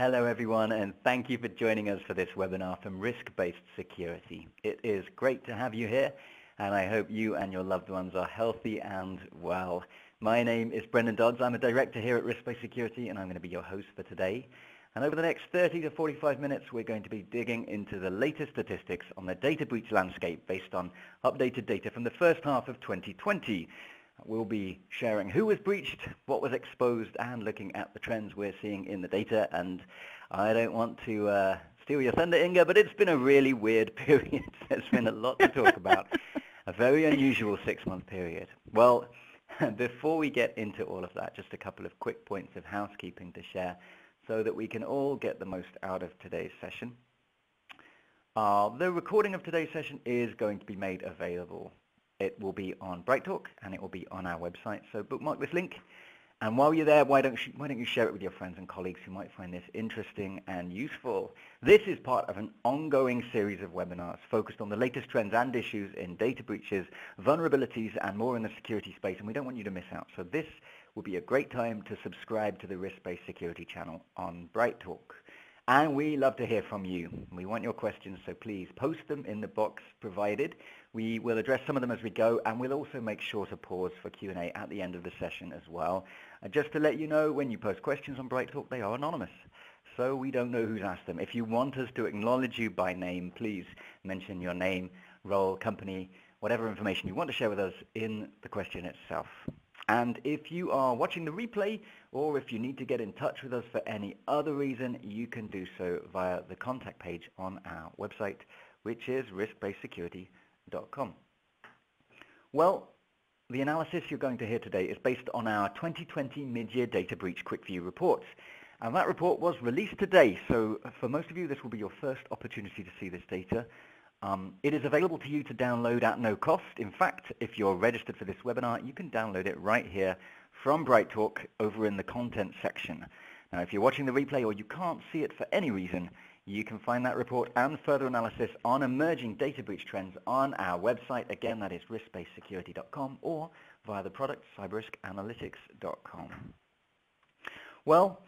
Hello everyone and thank you for joining us for this webinar from Risk-Based Security. It is great to have you here and I hope you and your loved ones are healthy and well. My name is Brendan Dodds. I'm a director here at Risk-Based Security and I'm going to be your host for today. And over the next 30 to 45 minutes, we're going to be digging into the latest statistics on the data breach landscape based on updated data from the first half of 2020. We'll be sharing who was breached, what was exposed, and looking at the trends we're seeing in the data. And I don't want to uh, steal your thunder, Inga, but it's been a really weird period. There's been a lot to talk about. A very unusual six-month period. Well, before we get into all of that, just a couple of quick points of housekeeping to share so that we can all get the most out of today's session. Uh, the recording of today's session is going to be made available it will be on BrightTalk and it will be on our website. So bookmark this link. And while you're there, why don't, you, why don't you share it with your friends and colleagues who might find this interesting and useful? This is part of an ongoing series of webinars focused on the latest trends and issues in data breaches, vulnerabilities, and more in the security space, and we don't want you to miss out. So this will be a great time to subscribe to the Risk-Based Security channel on BrightTalk. And we love to hear from you. We want your questions, so please post them in the box provided. We will address some of them as we go, and we'll also make sure to pause for Q&A at the end of the session as well. Uh, just to let you know, when you post questions on BrightTalk, they are anonymous, so we don't know who's asked them. If you want us to acknowledge you by name, please mention your name, role, company, whatever information you want to share with us in the question itself. And if you are watching the replay or if you need to get in touch with us for any other reason, you can do so via the contact page on our website, which is riskbasedsecurity.com. Well, the analysis you're going to hear today is based on our 2020 mid-year data breach quick view reports. And that report was released today, so for most of you this will be your first opportunity to see this data. Um, it is available to you to download at no cost. In fact, if you're registered for this webinar, you can download it right here from BrightTalk over in the content section. Now, if you're watching the replay or you can't see it for any reason, you can find that report and further analysis on emerging data breach trends on our website. Again, that is riskbasedsecurity.com or via the product cyberriskanalytics.com. Well,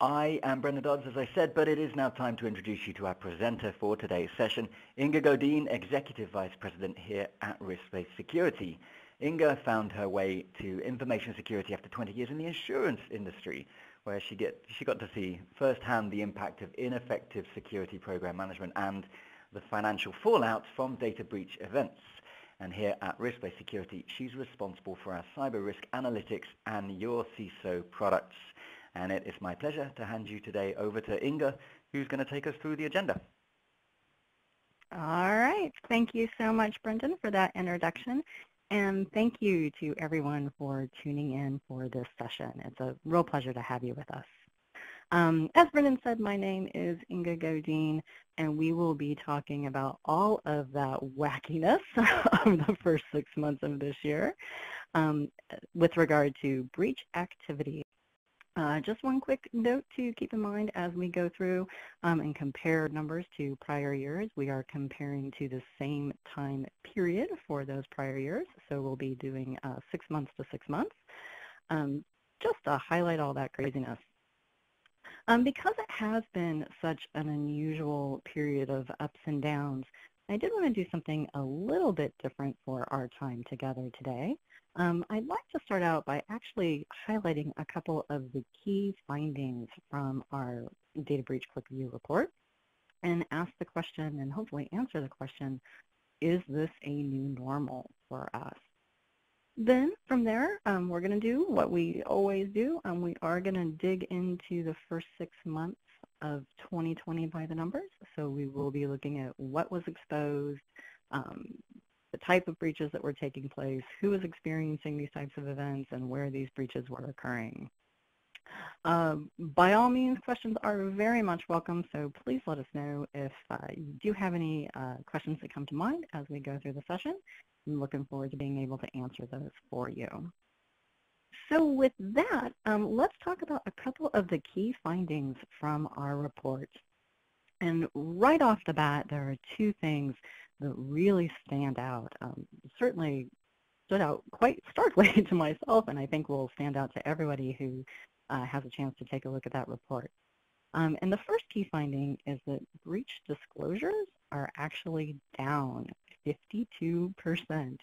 I am Brendan Dodds, as I said, but it is now time to introduce you to our presenter for today's session, Inga Goddijn, Executive Vice President here at Risk-Based Security. Inga found her way to information security after 20 years in the insurance industry, where she, get, she got to see firsthand the impact of ineffective security program management and the financial fallout from data breach events. And here at Risk-Based Security, she's responsible for our cyber risk analytics and your CISO products and it is my pleasure to hand you today over to Inga, who's going to take us through the agenda. All right. Thank you so much, Brendan, for that introduction. And thank you to everyone for tuning in for this session. It's a real pleasure to have you with us. Um, as Brendan said, my name is Inga Goddijn, and we will be talking about all of that wackiness of the first six months of this year um, with regard to breach activity uh, just one quick note to keep in mind as we go through um, and compare numbers to prior years. We are comparing to the same time period for those prior years. So we'll be doing uh, six months to six months. Um, just to highlight all that craziness. Um, because it has been such an unusual period of ups and downs, I did want to do something a little bit different for our time together today. Um, I'd like to start out by actually highlighting a couple of the key findings from our data breach quick view report and ask the question and hopefully answer the question, is this a new normal for us? Then from there, um, we're going to do what we always do. Um, we are going to dig into the first six months of 2020 by the numbers. So we will be looking at what was exposed, um, the type of breaches that were taking place, who was experiencing these types of events, and where these breaches were occurring. Um, by all means, questions are very much welcome, so please let us know if uh, you do have any uh, questions that come to mind as we go through the session. I'm looking forward to being able to answer those for you. So with that, um, let's talk about a couple of the key findings from our report. And right off the bat, there are two things that really stand out. Um, certainly stood out quite starkly to myself, and I think will stand out to everybody who uh, has a chance to take a look at that report. Um, and the first key finding is that breach disclosures are actually down 52%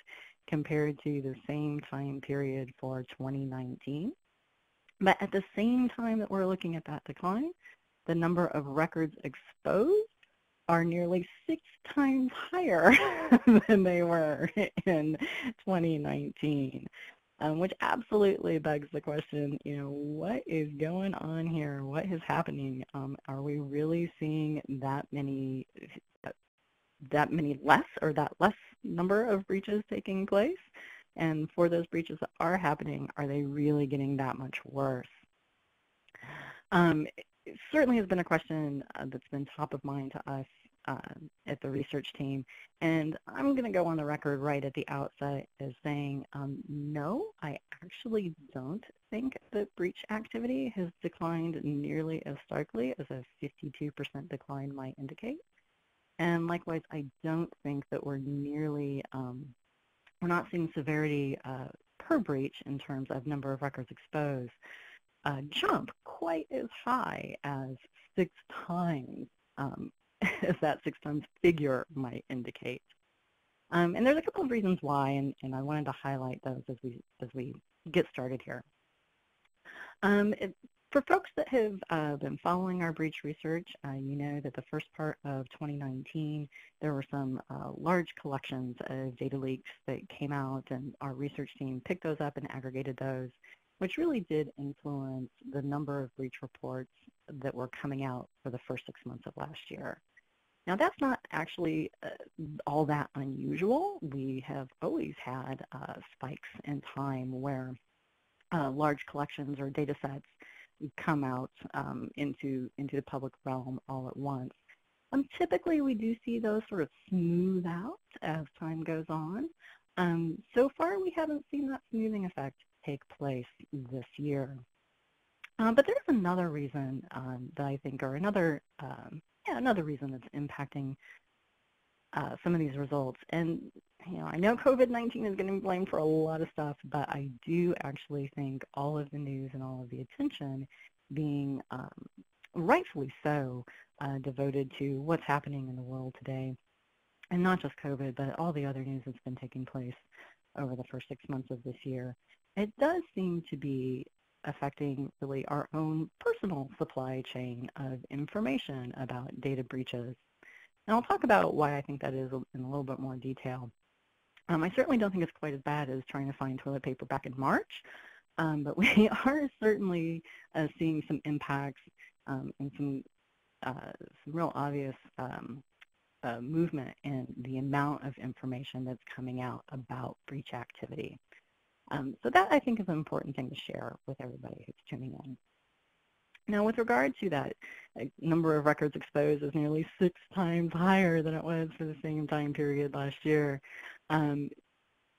compared to the same time period for 2019. But at the same time that we're looking at that decline, the number of records exposed are nearly six times higher than they were in 2019. Um, which absolutely begs the question, you know, what is going on here? What is happening? Um, are we really seeing that many, that many less or that less number of breaches taking place? And for those breaches that are happening, are they really getting that much worse? Um, certainly has been a question uh, that's been top of mind to us uh, at the research team. And I'm going to go on the record right at the outset as saying, um, no, I actually don't think that breach activity has declined nearly as starkly as a 52% decline might indicate. And likewise, I don't think that we're nearly, um, we're not seeing severity uh, per breach in terms of number of records exposed uh, jump quite as high as six times um, as that six times figure might indicate. Um, and there's a couple of reasons why, and, and, I wanted to highlight those as we as we get started here. Um, it, for folks that have uh, been following our breach research, uh, you know that the first part of 2019, there were some uh, large collections of data leaks that came out, and our research team picked those up and aggregated those which really did influence the number of breach reports that were coming out for the first six months of last year. Now that's not actually uh, all that unusual. We have always had uh, spikes in time where uh, large collections or data sets come out um, into, into the public realm all at once. Um, typically we do see those sort of smooth out as time goes on. Um, so far we haven't seen that smoothing effect take place this year. Um, but there's another reason um, that I think, or another, um, yeah, another reason that's impacting uh, some of these results. And you know, I know COVID-19 is going to be blamed for a lot of stuff, but I do actually think all of the news and all of the attention being um, rightfully so uh, devoted to what's happening in the world today, and not just COVID, but all the other news that's been taking place over the first six months of this year it does seem to be affecting really our own personal supply chain of information about data breaches. And I'll talk about why I think that is in a little bit more detail. Um, I certainly don't think it's quite as bad as trying to find toilet paper back in March, um, but we are certainly uh, seeing some impacts um, and some, uh, some real obvious um, uh, movement in the amount of information that's coming out about breach activity. Um, so that I think is an important thing to share with everybody who's tuning in. Now with regard to that number of records exposed is nearly six times higher than it was for the same time period last year. Um,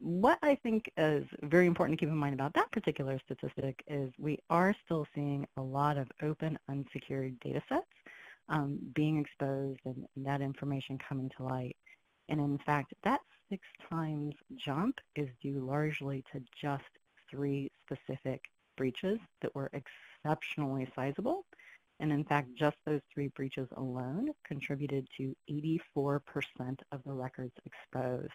what I think is very important to keep in mind about that particular statistic is we are still seeing a lot of open unsecured data sets um, being exposed and, and that information coming to light. And in fact, that six times jump is due largely to just three specific breaches that were exceptionally sizable. And in fact, just those three breaches alone contributed to 84% of the records exposed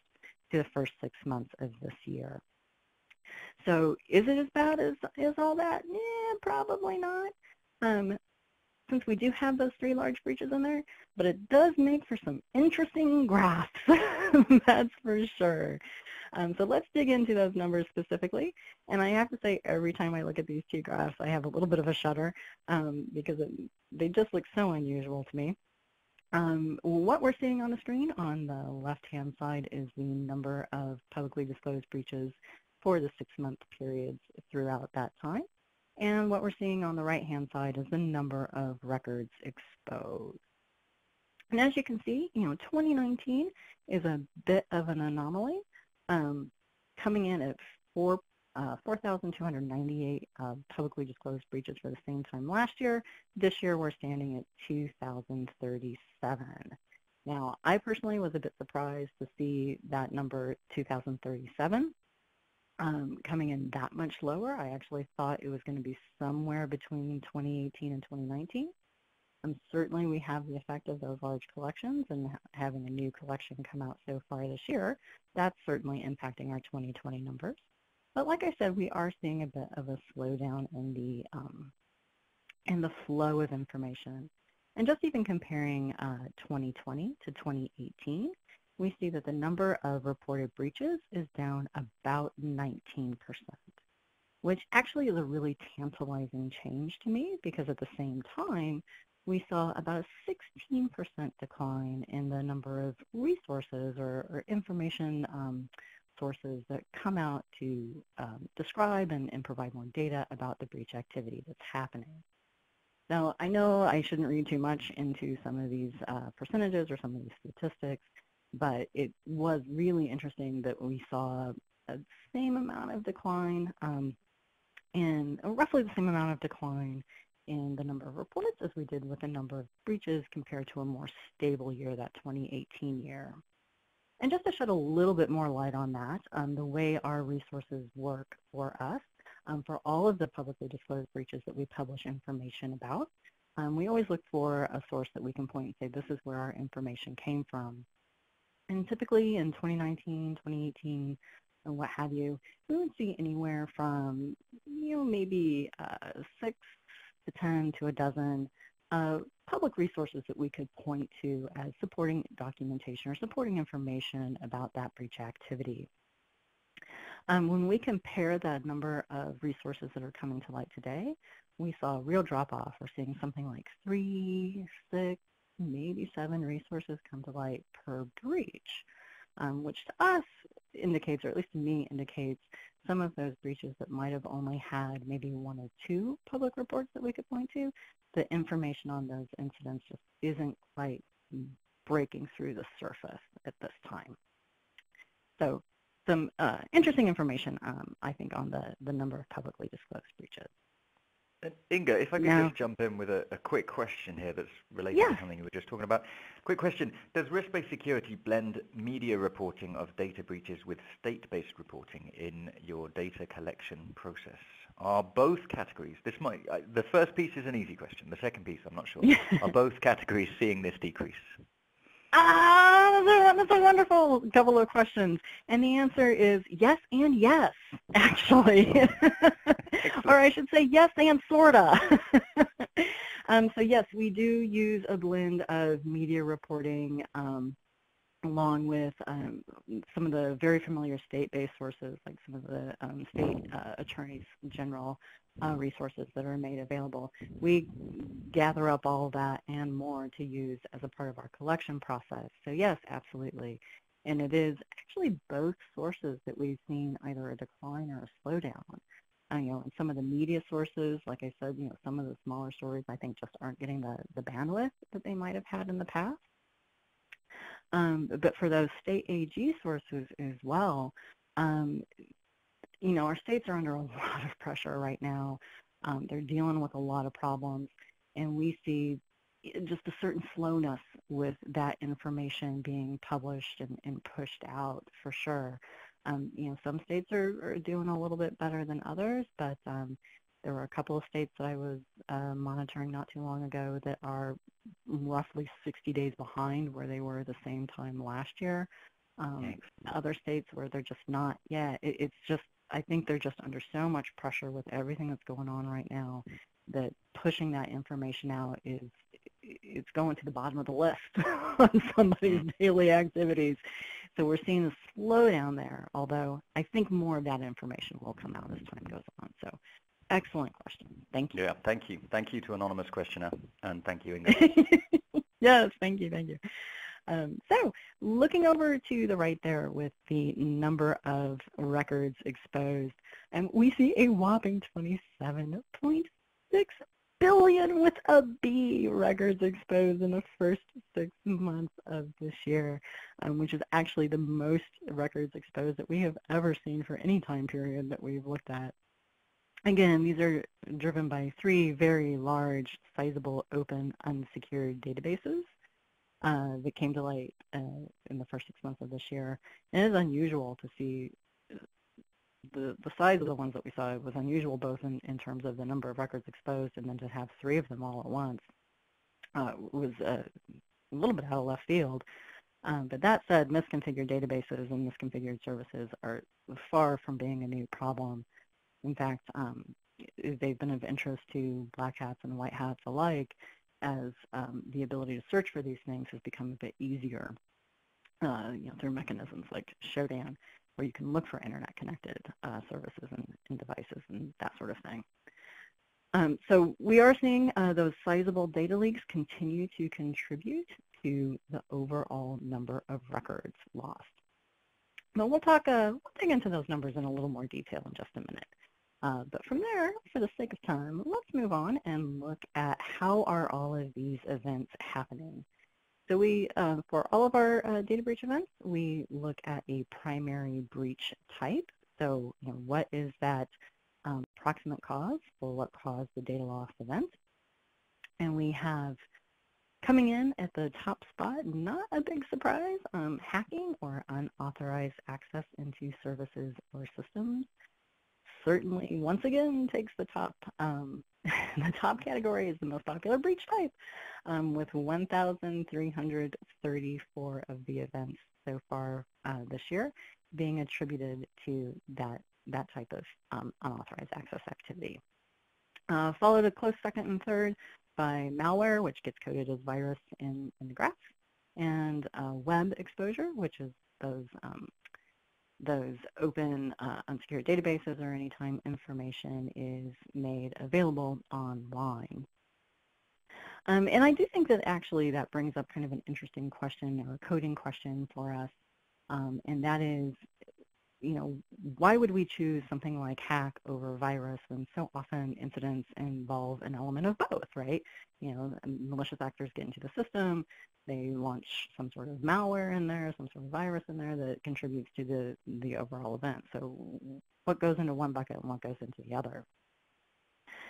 to the first six months of this year. So is it as bad as, as all that? Yeah, probably not. Um, since we do have those three large breaches in there, but it does make for some interesting graphs, that's for sure. Um, so let's dig into those numbers specifically. And I have to say, every time I look at these two graphs, I have a little bit of a shudder um, because it, they just look so unusual to me. Um, what we're seeing on the screen on the left-hand side is the number of publicly disclosed breaches for the six-month periods throughout that time. And what we're seeing on the right-hand side is the number of records exposed. And as you can see, you know, 2019 is a bit of an anomaly, um, coming in at 4, uh, 4,298 uh, publicly disclosed breaches for the same time last year. This year we're standing at 2,037. Now, I personally was a bit surprised to see that number 2,037 um, coming in that much lower. I actually thought it was going to be somewhere between 2018 and 2019. Um, certainly we have the effect of those large collections and having a new collection come out so far this year. That's certainly impacting our 2020 numbers. But like I said, we are seeing a bit of a slowdown in the um, in the flow of information. And just even comparing uh, 2020 to 2018, we see that the number of reported breaches is down about 19%, which actually is a really tantalizing change to me because at the same time, we saw about a 16% decline in the number of resources or, or information um, sources that come out to um, describe and, and provide more data about the breach activity that's happening. Now, I know I shouldn't read too much into some of these uh, percentages or some of these statistics, but it was really interesting that we saw the same amount of decline um, in roughly the same amount of decline in the number of reports as we did with the number of breaches compared to a more stable year, that 2018 year. And just to shed a little bit more light on that, um, the way our resources work for us, um, for all of the publicly disclosed breaches that we publish information about, um, we always look for a source that we can point and say, this is where our information came from. And typically in 2019, 2018, and what have you, we would see anywhere from, you know, maybe uh, six to 10 to a dozen uh, public resources that we could point to as supporting documentation or supporting information about that breach activity. Um, when we compare the number of resources that are coming to light today, we saw a real drop-off. We're seeing something like three, six, maybe seven resources come to light per breach, um, which to us indicates, or at least to me indicates, some of those breaches that might have only had maybe one or two public reports that we could point to, the information on those incidents just isn't quite breaking through the surface at this time. So some uh, interesting information, um, I think, on the, the number of publicly disclosed breaches. Inga, if I could just jump in with a, a, quick question here that's related yeah. to something you were just talking about. Quick question, does risk-based security blend media reporting of data breaches with state-based reporting in your data collection process? Are both categories, this might, uh, the first piece is an easy question, the second piece I'm not sure, are both categories seeing this decrease? That's a wonderful couple of questions. And the answer is yes and yes, actually. or I should say yes and sorta. um, so yes, we do use a blend of media reporting um, along with um, some of the very familiar state-based sources, like some of the um, state uh, attorneys general uh, resources that are made available. We gather up all that and more to use as a part of our collection process. So yes, absolutely. And it is actually both sources that we've seen either a decline or a slowdown. Uh, you know, and some of the media sources, like I said, you know, some of the smaller stories I think just aren't getting the, the bandwidth that they might have had in the past. Um, but for those state AG sources as well, um, you know, our states are under a lot of pressure right now. Um, they're dealing with a lot of problems, and we see just a certain slowness with that information being published and, and pushed out for sure. Um, you know, some states are, are, doing a little bit better than others, but um, there were a couple of states that I was uh, monitoring not too long ago that are roughly 60 days behind where they were the same time last year. Um, other states where they're just not, yeah, it, it's just, I think they're just under so much pressure with everything that's going on right now that pushing that information out is, it's going to the bottom of the list on somebody's mm-hmm. daily activities. So we're seeing a slowdown there, although I think more of that information will come out as time goes on. So Excellent question. Thank you. Yeah, thank you. Thank you to anonymous questioner, and thank you, Inga. yes, thank you, thank you. Um, so looking over to the right there with the number of records exposed, and we see a whopping 27.6 billion with a B records exposed in the first six months of this year, um, which is actually the most records exposed that we have ever seen for any time period that we've looked at. Again, these are driven by three very large, sizable, open, unsecured databases uh, that came to light uh, in the first six months of this year. And it is unusual to see the, the size of the ones that we saw was unusual both in, in terms of the number of records exposed and then to have three of them all at once. uh, was a little bit out of left field. Um, but that said, misconfigured databases and misconfigured services are far from being a new problem. In fact, um, they've been of interest to black hats and white hats alike as um, the ability to search for these things has become a bit easier uh, you know, through mechanisms like Shodan, where you can look for internet-connected uh, services and, and, devices and that sort of thing. Um, so we are seeing uh, those sizable data leaks continue to contribute to the overall number of records lost. But we'll talk, uh, we'll dig into those numbers in a little more detail in just a minute. Uh, but from there, for the sake of time, let's move on and look at how are all of these events happening. So we, uh, for all of our uh, data breach events, we look at a primary breach type. So you know, what is that um, proximate cause for what caused the data loss event? And we have coming in at the top spot, not a big surprise, um, hacking or unauthorized access into services or systems certainly once again takes the top. Um, the top category is the most popular breach type um, with 1,334 of the events so far uh, this year being attributed to that, that type of um, unauthorized access activity. Uh, followed a close second and third by malware, which gets coded as virus in, in the graph, and uh, web exposure, which is those um, those open uh, unsecured databases or anytime information is made available online. Um, and I do think that actually that brings up kind of an interesting question or a coding question for us, um, and that is you know, why would we choose something like hack over virus when so often incidents involve an element of both, right? You know, malicious actors get into the system, they launch some sort of malware in there, some sort of virus in there that contributes to the, the overall event. So what goes into one bucket and what goes into the other?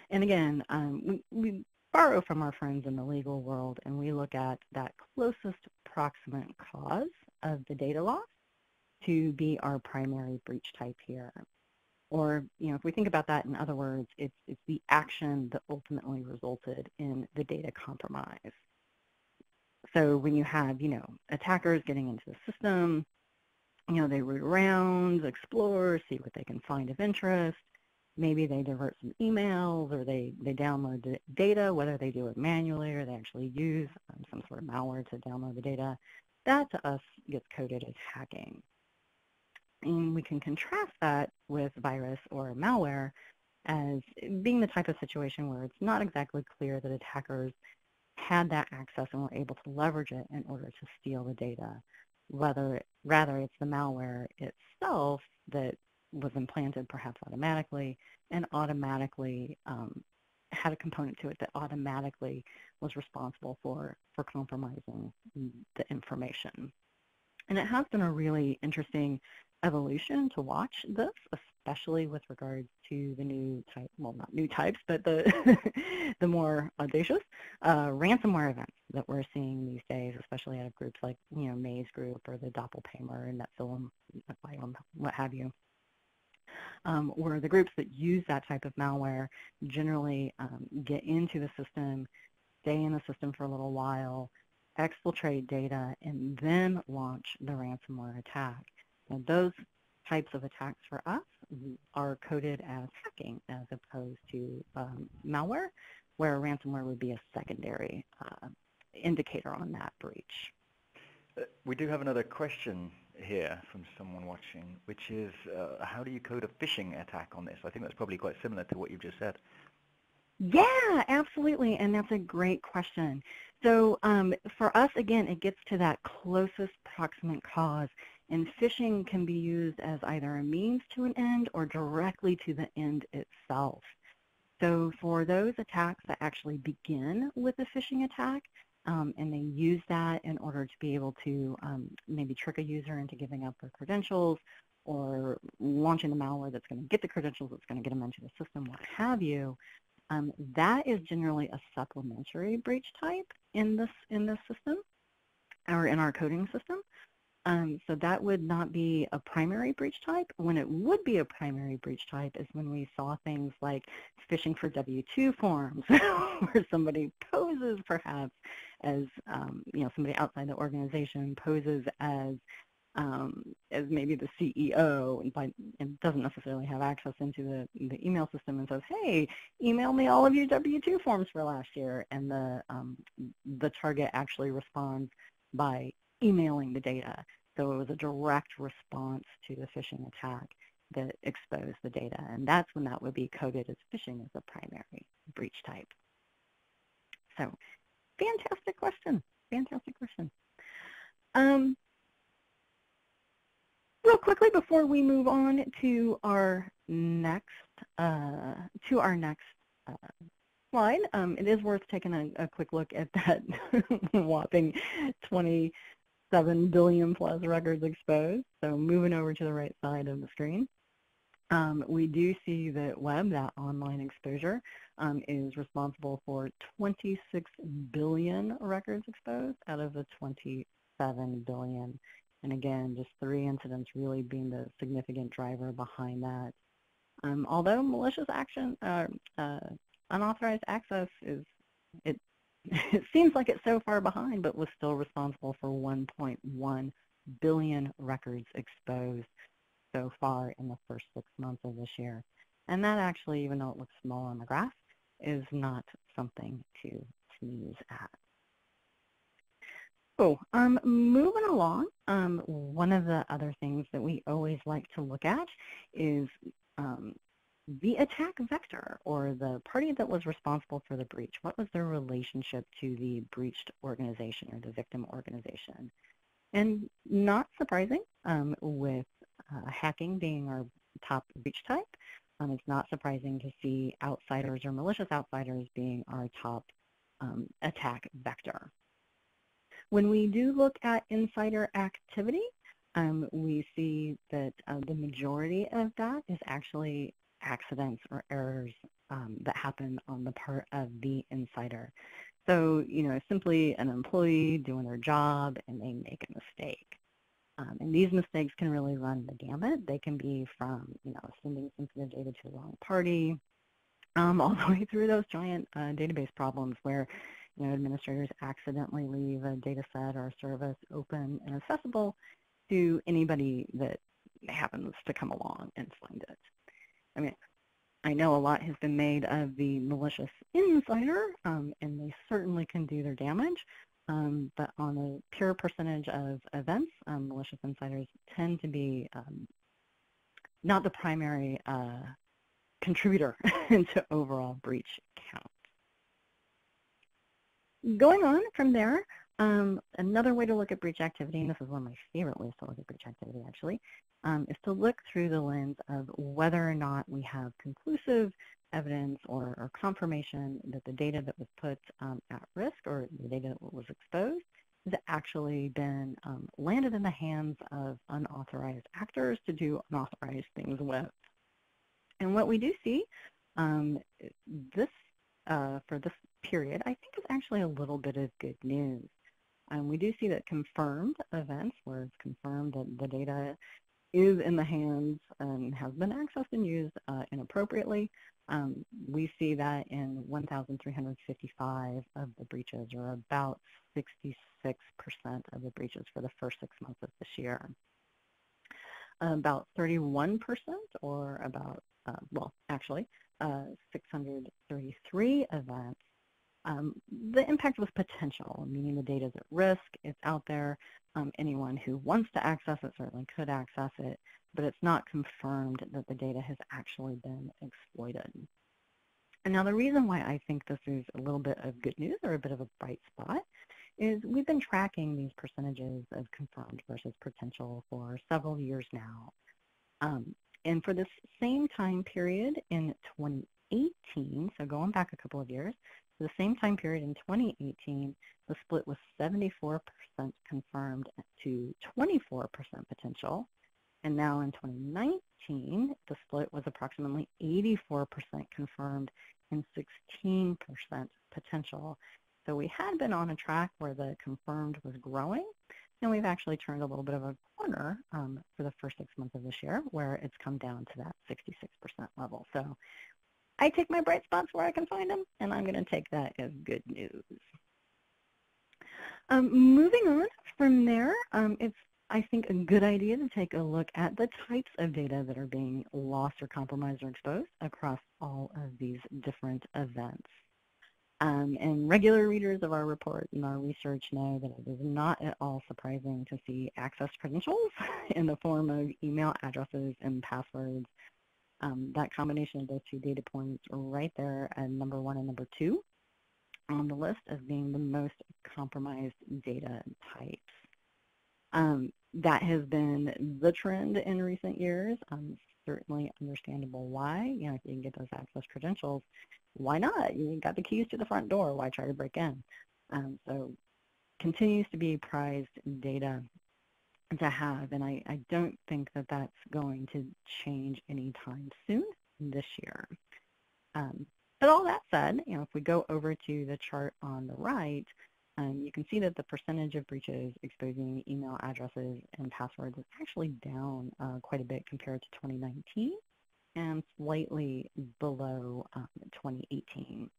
And again, um, we, we borrow from our friends in the legal world and we look at that closest proximate cause of the data loss to be our primary breach type here. Or, you know, if we think about that in other words, it's, it's the action that ultimately resulted in the data compromise. So when you have, you know, attackers getting into the system, you know, they root around, explore, see what they can find of interest. Maybe they divert some emails or they, they download the data, whether they do it manually or they actually use um, some sort of malware to download the data. That to us gets coded as hacking. And we can contrast that with virus or malware as being the type of situation where it's not exactly clear that attackers had that access and were able to leverage it in order to steal the data. Whether rather it's the malware itself that was implanted perhaps automatically and automatically um, had a component to it that automatically was responsible for, for compromising the information. And it has been a really interesting evolution to watch this, especially with regards to the new type, well, not new types, but the the more audacious uh, ransomware events that we're seeing these days, especially out of groups like, you know, Maze Group or the Doppelpaymer and Nefilim, what have you. Um, where the groups that use that type of malware generally um, get into the system, stay in the system for a little while, exfiltrate data, and then launch the ransomware attack. And those types of attacks for us are coded as hacking as opposed to um, malware, where ransomware would be a secondary uh, indicator on that breach. Uh, we do have another question here from someone watching, which is uh, how do you code a phishing attack on this? I think that's probably quite similar to what you've just said. Yeah, absolutely, and that's a great question. So um, for us, again, it gets to that closest proximate cause and phishing can be used as either a means to an end or directly to the end itself. So for those attacks that actually begin with a phishing attack, um, and they use that in order to be able to um, maybe trick a user into giving up their credentials or launching the malware that's going to get the credentials that's going to get them into the system, what have you, um, that is generally a supplementary breach type in this in this system or in our coding system. Um, so that would not be a primary breach type. When it would be a primary breach type is when we saw things like phishing for W-2 forms, where somebody poses perhaps as, um, you know, somebody outside the organization poses as um, as maybe the CEO and, by, and, doesn't necessarily have access into the, the email system and says, hey, email me all of your W-2 forms for last year. And the, um, the target actually responds by emailing the data. So it was a direct response to the phishing attack that exposed the data. And that's when that would be coded as phishing as a primary breach type. So fantastic question. Fantastic question. Um, real quickly before we move on to our next uh, to our next uh, slide, um, it is worth taking a, a quick look at that whopping 27 billion plus records exposed. So moving over to the right side of the screen. Um, we do see that web, that online exposure, um, is responsible for 26 billion records exposed out of the 27 billion and again, just three incidents really being the significant driver behind that. Um, although malicious action, uh, uh, unauthorized access is, it, it seems like it's so far behind, but was still responsible for 1.1 billion records exposed so far in the first six months of this year. And that actually, even though it looks small on the graph, is not something to sneeze at. So um, moving along, um, one of the other things that we always like to look at is um, the attack vector or the party that was responsible for the breach. What was their relationship to the breached organization or the victim organization? And not surprising, um, with uh, hacking being our top breach type, um, it's not surprising to see outsiders or malicious outsiders being our top um, attack vector. When we do look at insider activity, um, we see that uh, the majority of that is actually accidents or errors um, that happen on the part of the insider. So, you know, simply an employee doing their job and they make a mistake. Um, and these mistakes can really run the gamut. They can be from, you know, sending sensitive data to the wrong party, um, all the way through those giant uh, database problems where you know, administrators accidentally leave a data set or a service open and accessible to anybody that happens to come along and find it. I mean, I know a lot has been made of the malicious insider, um, and they certainly can do their damage, um, but on a pure percentage of events, um, malicious insiders tend to be um, not the primary uh, contributor to overall breach count. Going on from there, um, another way to look at breach activity, and this is one of my favorite ways to look at breach activity actually, um, is to look through the lens of whether or not we have conclusive evidence or, or confirmation that the data that was put um, at risk or the data that was exposed has actually been um, landed in the hands of unauthorized actors to do unauthorized things with. And what we do see um, this uh, for this period, I think is actually a little bit of good news. Um, we do see that confirmed events, where it's confirmed that the data is in the hands and has been accessed and used uh, inappropriately. Um, we see that in 1,355 of the breaches, or about 66% of the breaches for the first six months of this year. About 31%, or about, uh, well, actually, uh, 633 events um, the impact was potential, meaning the data is at risk, it's out there. Um, anyone who wants to access it certainly could access it, but it's not confirmed that the data has actually been exploited. And now the reason why I think this is a little bit of good news or a bit of a bright spot is we've been tracking these percentages of confirmed versus potential for several years now. Um, and for this same time period in 2018, so going back a couple of years, for the same time period in 2018, the split was 74% confirmed to 24% potential. And now in 2019, the split was approximately 84% confirmed and 16% potential. So we had been on a track where the confirmed was growing, and we've actually turned a little bit of a corner um, for the first six months of this year, where it's come down to that 66% level. So I take my bright spots where I can find them, and I'm going to take that as good news. Um, moving on from there, um, it's I think a good idea to take a look at the types of data that are being lost or compromised or exposed across all of these different events. Um, and regular readers of our report and our research know that it is not at all surprising to see access credentials in the form of email addresses and passwords. Um, that combination of those two data points right there at number one and number two on the list as being the most compromised data types. Um, that has been the trend in recent years. Um, certainly understandable why. You know, if you can get those access credentials, why not? You got the keys to the front door. Why try to break in? Um, so continues to be prized data to have, and I, I don't think that that's going to change anytime soon this year. Um, but all that said, you know, if we go over to the chart on the right, um, you can see that the percentage of breaches exposing email addresses and passwords is actually down uh, quite a bit compared to 2019 and slightly below um, 2018.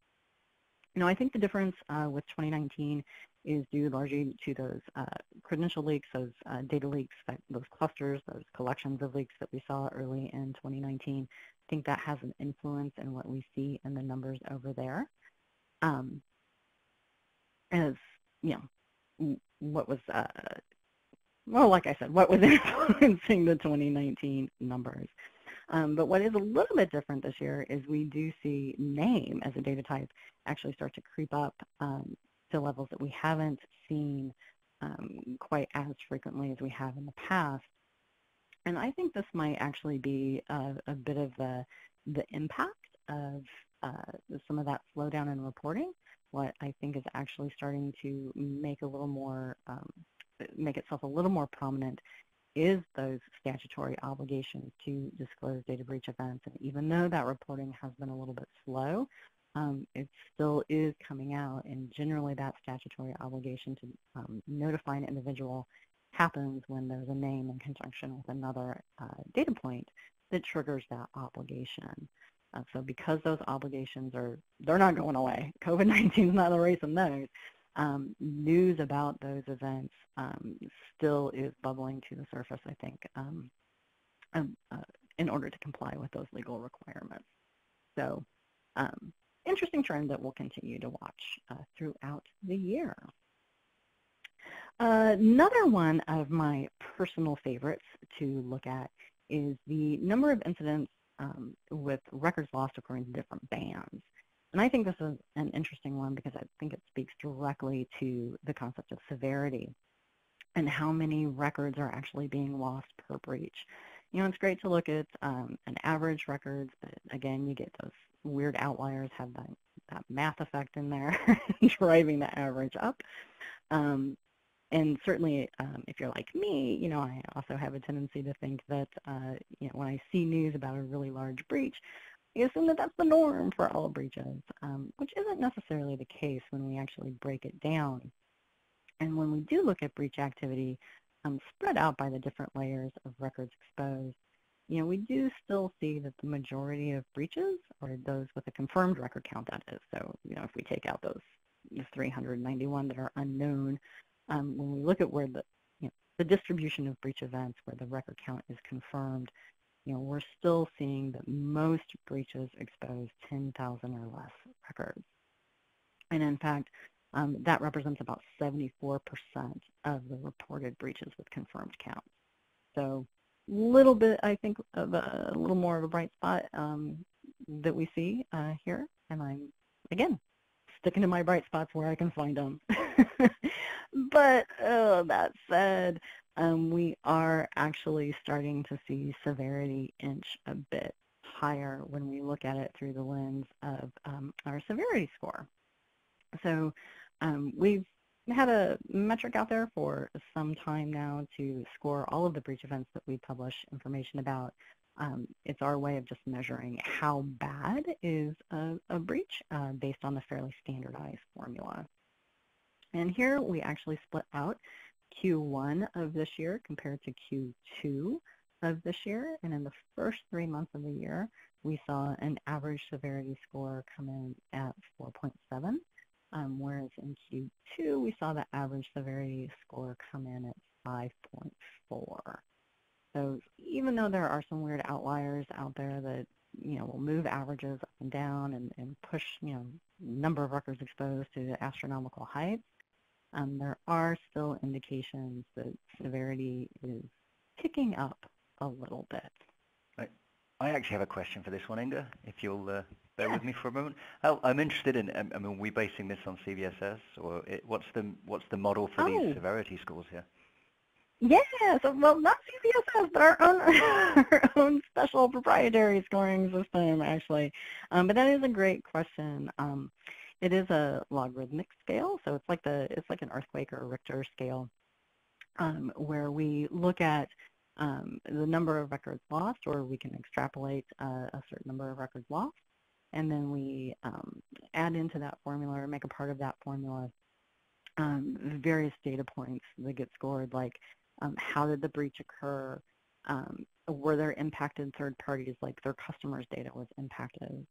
Now, I think the difference uh, with 2019 is due largely to those uh, credential leaks, those uh, data leaks, that, those clusters, those collections of leaks that we saw early in 2019. I think that has an influence in what we see in the numbers over there. Um, as, you know, what was, uh, well, like I said, what was influencing the 2019 numbers. Um, but what is a little bit different this year is we do see name as a data type actually start to creep up um, to levels that we haven't seen um, quite as frequently as we have in the past. And I think this might actually be a, a bit of the, the impact of uh, some of that slowdown in reporting. What I think is actually starting to make a little more, um, make itself a little more prominent is those statutory obligations to disclose data breach events. And even though that reporting has been a little bit slow, um, it still is coming out. And generally that statutory obligation to um, notify an individual happens when there's a name in conjunction with another uh, data point that triggers that obligation. Uh, so because those obligations are, they're not going away. COVID-19 is not erasing those um, news about those events um, still is bubbling to the surface, I think, um, um uh, in order to comply with those legal requirements. So um, interesting trend that we'll continue to watch uh, throughout the year. Another one of my personal favorites to look at is the number of incidents um, with records lost according to different bands. And I think this is an interesting one because I think it speaks directly to the concept of severity and how many records are actually being lost per breach. You know, it's great to look at um, an average records, but again, you get those weird outliers have that, that math effect in there driving the average up. Um, and certainly, um, if you're like me, you know, I also have a tendency to think that, uh, you know, when I see news about a really large breach, we assume that that's the norm for all breaches, um, which isn't necessarily the case when we actually break it down. And when we do look at breach activity um, spread out by the different layers of records exposed, you know, we do still see that the majority of breaches are those with a confirmed record count, that is. So, you know, if we take out those 391 that are unknown, um, when we look at where the, you know, the distribution of breach events where the record count is confirmed, you know, we're still seeing that most breaches expose 10,000 or less records. And in fact, um, that represents about 74% of the reported breaches with confirmed counts. So a little bit, I think, of a, a, little more of a bright spot um, that we see uh, here. And I'm, again, sticking to my bright spots where I can find them. but uh, that said, um, we are actually starting to see severity inch a bit higher when we look at it through the lens of um, our severity score. So um, we've had a metric out there for some time now to score all of the breach events that we publish information about. Um, it's our way of just measuring how bad is a, a breach uh, based on the fairly standardized formula. And here we actually split out Q1 of this year compared to Q2 of this year. And in the first three months of the year, we saw an average severity score come in at 4.7, um, whereas in Q2, we saw the average severity score come in at 5.4. So even though there are some weird outliers out there that you know will move averages up and down and, and push you know number of records exposed to astronomical heights, um, there are still indications that severity is ticking up a little bit. I, I actually have a question for this one, Inga, if you'll uh, bear yeah. with me for a moment. Oh, I'm interested in, um, I mean, are we basing this on CVSS, or it, what's the what's the model for oh. these severity scores here? Yes, well, not CVSS, but our own our own special proprietary scoring system, actually. Um, but that is a great question. Um, it is a logarithmic scale, so it's like the it's like an earthquake or a Richter scale, um, where we look at um, the number of records lost, or we can extrapolate uh, a certain number of records lost, and then we um, add into that formula or make a part of that formula um, various data points that get scored, like um, how did the breach occur, um, were there impacted third parties, like their customers' data was impacted,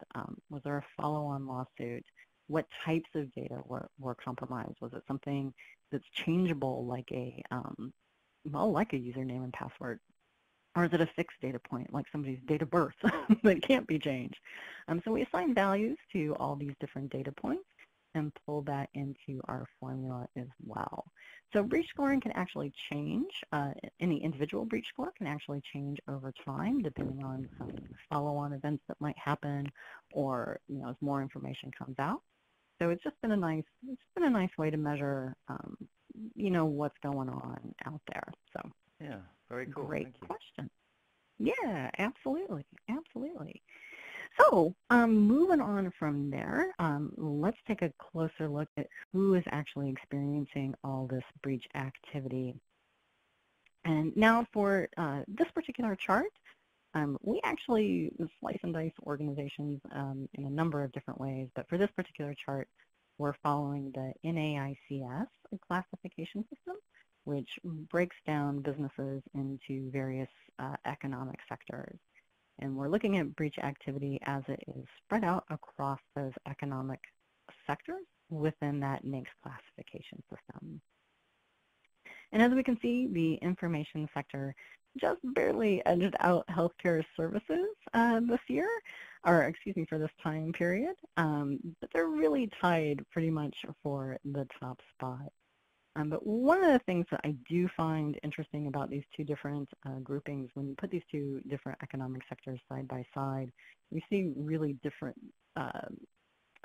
was there a follow-on lawsuit, what types of data were, were compromised, was it something that's changeable like a, um, well, like a username and password, or is it a fixed data point, like somebody's date of birth that can't be changed? Um, so we assign values to all these different data points and pull that into our formula as well. So breach scoring can actually change. Uh, any individual breach score can actually change over time depending on some follow-on events that might happen or you know as more information comes out. So it's just been a nice it's been a nice way to measure um, you know what's going on out there. So yeah, very cool. Great question. Yeah, absolutely, absolutely. So um, moving on from there, um, let's take a closer look at who is actually experiencing all this breach activity. And now for uh, this particular chart, um, we actually slice and dice organizations um, in a number of different ways, but for this particular chart, we're following the NAICS classification system, which breaks down businesses into various uh, economic sectors. And we're looking at breach activity as it is spread out across those economic sectors within that NAICS classification system. And as we can see, the information sector just barely edged out healthcare services uh, this year, or excuse me, for this time period. Um, but they're really tied pretty much for the top spot. Um, but one of the things that I do find interesting about these two different uh, groupings, when you put these two different economic sectors side by side, we see really different, uh,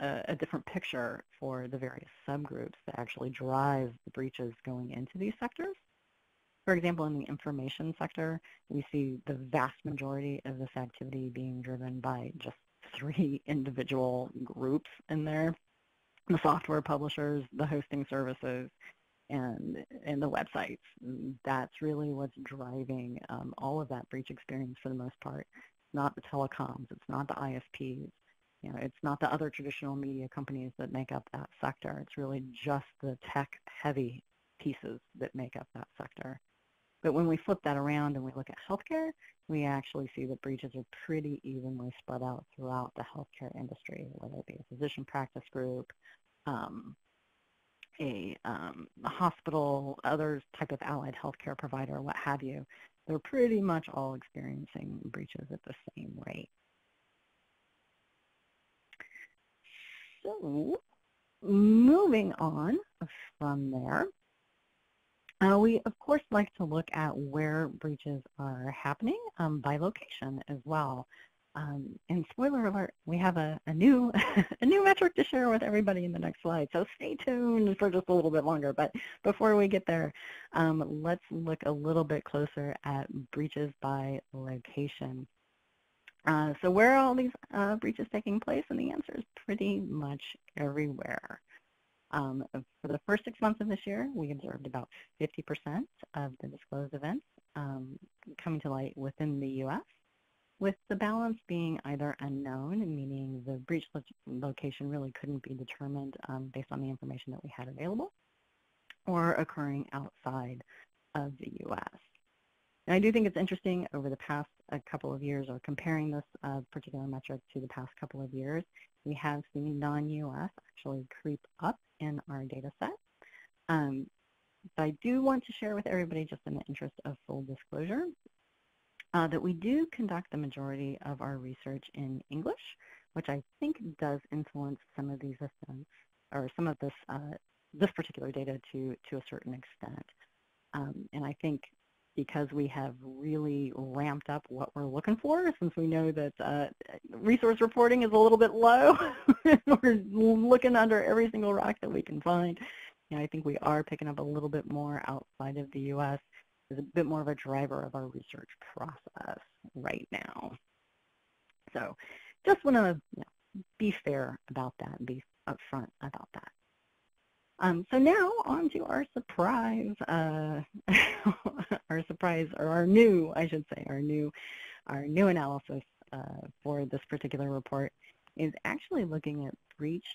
a different picture for the various subgroups that actually drive the breaches going into these sectors. For example, in the information sector, we see the vast majority of this activity being driven by just three individual groups in there, the software publishers, the hosting services, and and the websites. That's really what's driving um, all of that breach experience for the most part. It's not the telecoms. It's not the ISPs. You know, it's not the other traditional media companies that make up that sector. It's really just the tech-heavy pieces that make up that sector. But when we flip that around and we look at healthcare, we actually see that breaches are pretty evenly spread out throughout the healthcare industry, whether it be a physician practice group, um, a, um, a hospital, other type of allied healthcare provider, what have you, they're pretty much all experiencing breaches at the same rate. So moving on from there, uh, we of course like to look at where breaches are happening um, by location as well. Um, and spoiler alert, we have a, a new a new metric to share with everybody in the next slide. So stay tuned for just a little bit longer. But before we get there, um, let's look a little bit closer at breaches by location. Uh, so where are all these uh, breaches taking place? And the answer is pretty much everywhere. Um, for the first six months of this year, we observed about 50% of the disclosed events um, coming to light within the U.S with the balance being either unknown, meaning the breach lo location really couldn't be determined um, based on the information that we had available, or occurring outside of the U.S. I do think it's interesting over the past a couple of years, or comparing this uh, particular metric to the past couple of years, we have seen non-U.S. actually creep up in our data set. Um, but I do want to share with everybody, just in the interest of full disclosure, uh, that we do conduct the majority of our research in English, which I think does influence some of these systems, or some of this uh, this particular data to to a certain extent. Um, and I think because we have really ramped up what we're looking for, since we know that uh, resource reporting is a little bit low, we're looking under every single rock that we can find. You know, I think we are picking up a little bit more outside of the U.S. is a bit more of a driver of our research process right now. So just want to you know, be fair about that and be upfront about that. Um, so now on to our surprise, uh, our surprise, or our new, I should say, our new, our new analysis uh, for this particular report is actually looking at breach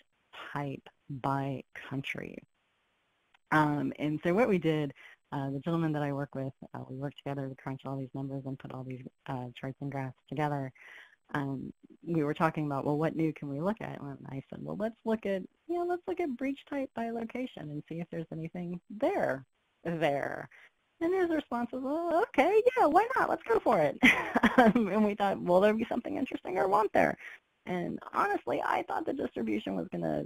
type by country. Um, and so what we did, uh, the gentleman that I work with, uh, we worked together to crunch all these numbers and put all these uh, charts and graphs together um, we were talking about, well, what new can we look at? And I said, well, let's look at, you know, let's look at breach type by location and see if there's anything there, there. And his response was, well, okay, yeah, why not? Let's go for it. um, and we thought, will there be something interesting or won't there? And honestly, I thought the distribution was going to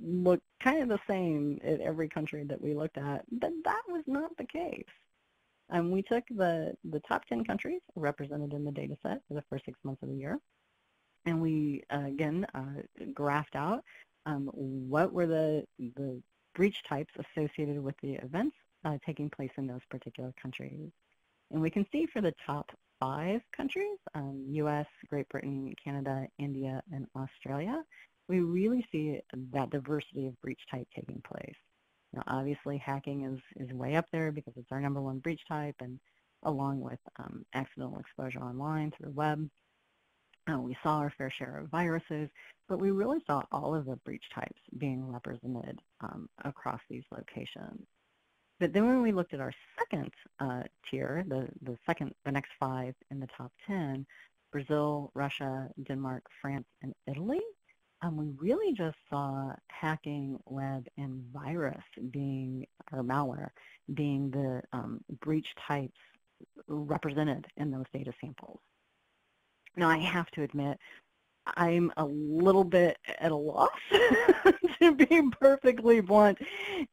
look kind of the same in every country that we looked at, but that was not the case. Um, we took the, the top 10 countries represented in the data set for the first six months of the year, and we, uh, again, uh, graphed out um, what were the, the breach types associated with the events uh, taking place in those particular countries. And we can see for the top five countries, um, US, Great Britain, Canada, India, and Australia, we really see that diversity of breach type taking place. Now, obviously, hacking is, is way up there because it's our number one breach type, and along with um, accidental exposure online through the web. Uh, we saw our fair share of viruses, but we really saw all of the breach types being represented um, across these locations. But then when we looked at our second uh, tier, the, the second, the next five in the top 10, Brazil, Russia, Denmark, France, and Italy, um, we really just saw hacking, web, and virus being, or malware, being the um, breach types represented in those data samples. Now, I have to admit, I'm a little bit at a loss to be perfectly blunt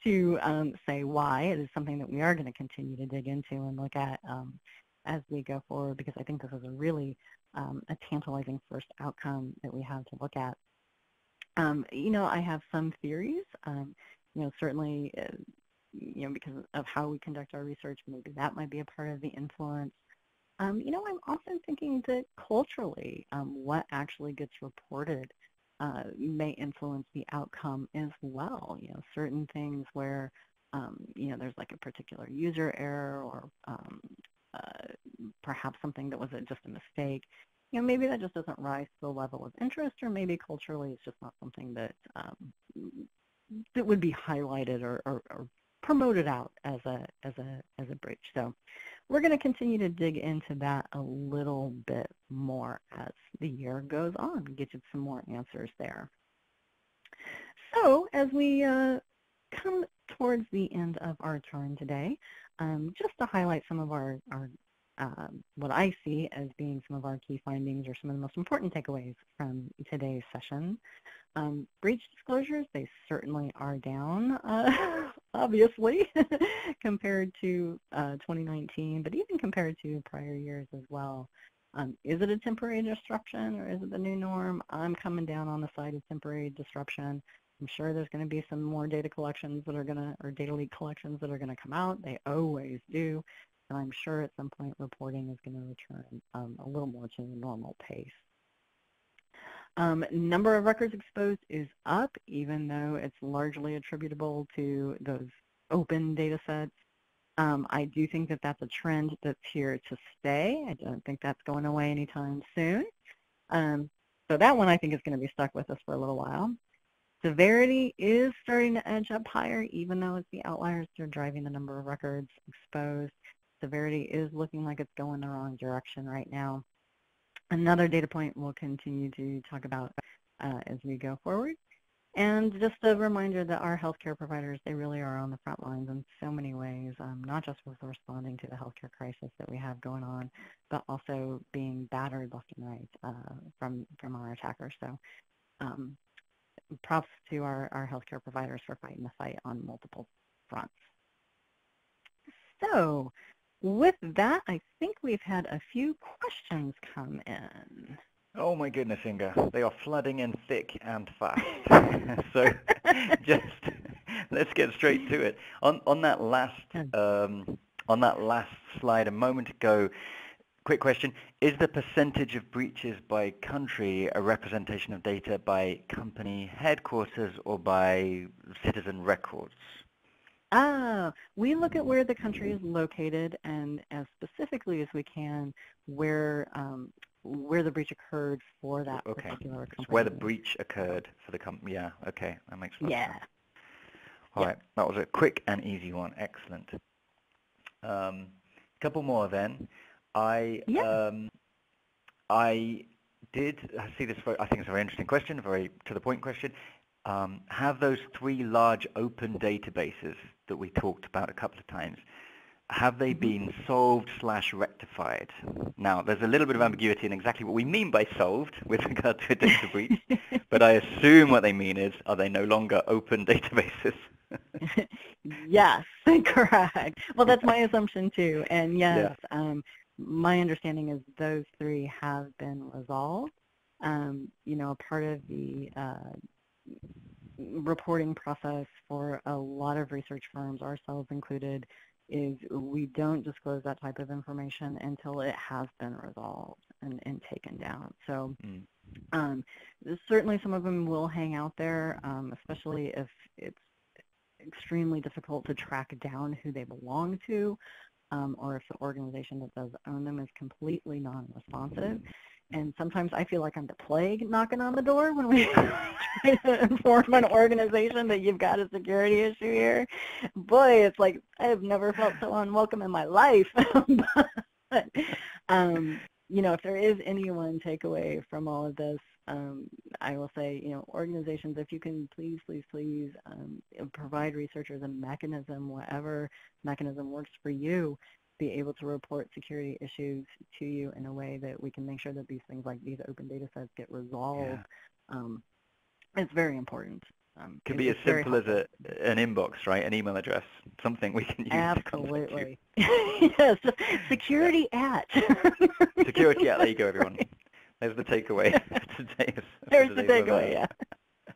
to um, say why. It is something that we are going to continue to dig into and look at um, as we go forward because I think this is a really um, a tantalizing first outcome that we have to look at. Um, you know, I have some theories. Um, you know, certainly, uh, you know, because of how we conduct our research, maybe that might be a part of the influence. Um, you know, I'm often thinking that culturally, um, what actually gets reported uh, may influence the outcome as well. You know, certain things where, um, you know, there's like a particular user error or um, uh, perhaps something that was a, just a mistake you know, maybe that just doesn't rise to the level of interest, or maybe culturally it's just not something that um, that would be highlighted or, or, or, promoted out as a as a as a breach. So we're going to continue to dig into that a little bit more as the year goes on, get you some more answers there. So as we uh, come towards the end of our turn today, um, just to highlight some of our, our um, what I see as being some of our key findings or some of the most important takeaways from today's session. Um, breach disclosures, they certainly are down, uh, obviously, compared to uh, 2019, but even compared to prior years as well. Um, is it a temporary disruption or is it the new norm? I'm coming down on the side of temporary disruption. I'm sure there's going to be some more data collections that are going to, or data leak collections that are going to come out. They always do and I'm sure at some point reporting is going to return um, a little more to the normal pace. Um, number of records exposed is up, even though it's largely attributable to those open data sets. Um, I do think that that's a trend that's here to stay. I don't think that's going away anytime soon. Um, so that one I think is going to be stuck with us for a little while. Severity is starting to edge up higher, even though it's the outliers that are driving the number of records exposed. Severity is looking like it's going the wrong direction right now. Another data point we'll continue to talk about uh, as we go forward. And just a reminder that our healthcare providers, they really are on the front lines in so many ways, um, not just with responding to the healthcare crisis that we have going on, but also being battered left and right uh, from, from our attackers. So um, props to our, our healthcare providers for fighting the fight on multiple fronts. So with that, I think we've had a few questions come in. Oh my goodness, Inga. They are flooding in thick and fast. so just let's get straight to it. On on that last um, on that last slide a moment ago, quick question. Is the percentage of breaches by country a representation of data by company headquarters or by citizen records? Ah, we look at where the country is located and as specifically as we can where um, where the breach occurred for that okay. particular company. where the breach occurred for the company. Yeah, okay, that makes sense. Yeah. All yeah. right, that was a quick and easy one. Excellent. A um, couple more then. I yeah. um, I did see this. I think it's a very interesting question, a very to the point question. Um, have those three large open databases that we talked about a couple of times have they been solved slash rectified? Now, there's a little bit of ambiguity in exactly what we mean by solved with regard to a data breach, but I assume what they mean is, are they no longer open databases? yes, correct. Well, that's my assumption too. And yes, yeah. um, my understanding is those three have been resolved. Um, you know, a part of the uh, reporting process for a lot of research firms, ourselves included, is we don't disclose that type of information until it has been resolved and, and taken down. So mm. um, certainly some of them will hang out there, um, especially if it's extremely difficult to track down who they belong to um, or if the organization that does own them is completely non-responsive. And sometimes I feel like I'm the plague knocking on the door when we try to inform an organization that you've got a security issue here. Boy, it's like I have never felt so unwelcome in my life. but, um, you know, if there is any one takeaway from all of this, um, I will say, you know, organizations, if you can please, please, please um, provide researchers a mechanism, whatever mechanism works for you, be able to report security issues to you in a way that we can make sure that these things like these open data sets get resolved. Yeah. Um, it's very important. Um, Could be as simple as a, an inbox, right? An email address, something we can use. Absolutely. yes, security at. security at. There you go, everyone. There's the takeaway. Today's, There's the takeaway. Yeah.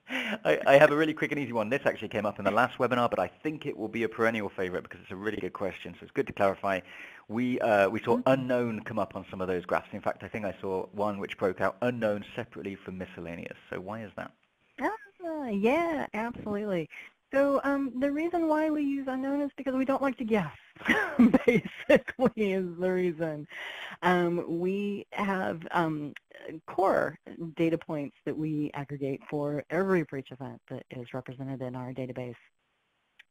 I, I, have a really quick and easy one. This actually came up in the last webinar, but I think it will be a perennial favorite because it's a really good question. So it's good to clarify. We, uh, we saw mm-hmm. unknown come up on some of those graphs. In fact, I think I saw one which broke out unknown separately from miscellaneous. So why is that? Ah, yeah, absolutely. So um, the reason why we use unknown is because we don't like to guess, basically is the reason. Um, we have um, core data points that we aggregate for every breach event that is represented in our database.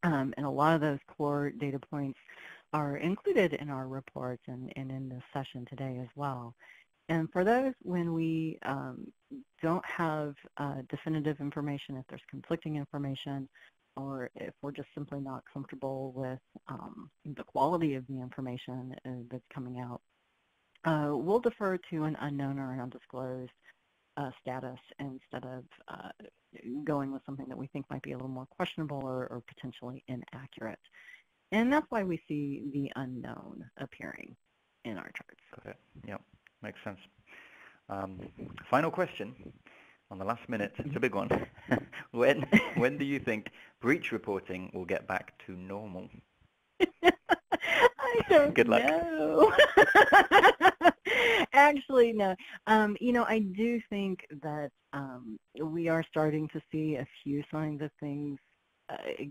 Um, and a lot of those core data points are included in our reports and, and in this session today as well. And for those, when we um, don't have uh, definitive information, if there's conflicting information, or if we're just simply not comfortable with um, the quality of the information uh, that's coming out, uh, we'll defer to an unknown or an undisclosed uh, status instead of uh, going with something that we think might be a little more questionable or, or, potentially inaccurate. And that's why we see the unknown appearing in our charts. It. Yep, makes sense. Um, final question on the last minute. It's a big one. when when do you think breach reporting will get back to normal? I don't Good luck. know. Actually, no. Um, you know, I do think that um, we are starting to see a few signs of things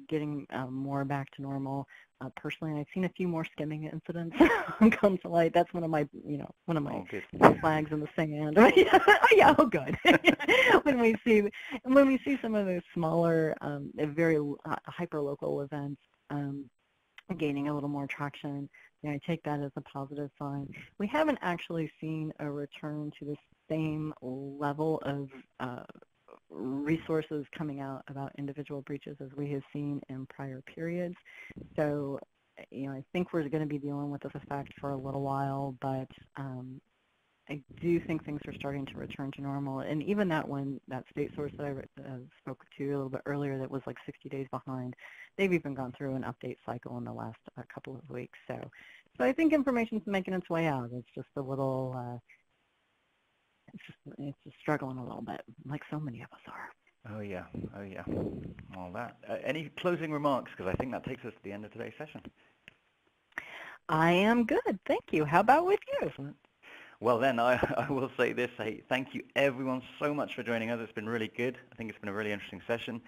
getting uh, more back to normal. Uh, personally, I've seen a few more skimming incidents come to light. That's one of my, you know, one of my oh, flags in the sand. oh yeah, oh good. when we see when we see some of those smaller, um, very uh, hyper local events um, gaining a little more traction, you know, I take that as a positive sign. We haven't actually seen a return to the same level of uh, resources coming out about individual breaches as we have seen in prior periods. So, you know, I think we're going to be dealing with this effect for a little while, but um, I do think things are starting to return to normal. And even that one, that state source that I uh, spoke to a little bit earlier that was like 60 days behind, they've even gone through an update cycle in the last uh, couple of weeks. So, so I think information's making its way out. It's just a little, uh, it's just, it's just struggling a little bit, like so many of us are. Oh yeah, oh yeah. All that. Uh, any closing remarks? Because I think that takes us to the end of today's session. I am good, thank you. How about with you? Excellent. Well then, I, I will say this, hey, thank you everyone so much for joining us. It's been really good. I think it's been a really interesting session.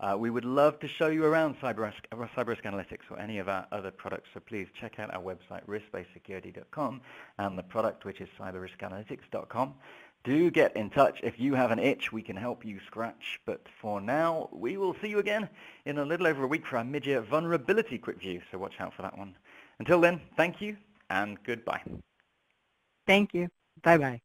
Uh, we would love to show you around CyberRisk, CyberRisk Analytics or any of our other products, so please check out our website, riskbasedsecurity.com, and the product, which is cyberriskanalytics.com. Do get in touch. If you have an itch, we can help you scratch. But for now, we will see you again in a little over a week for our mid-year vulnerability quick view, so watch out for that one. Until then, thank you and goodbye. Thank you. Bye-bye.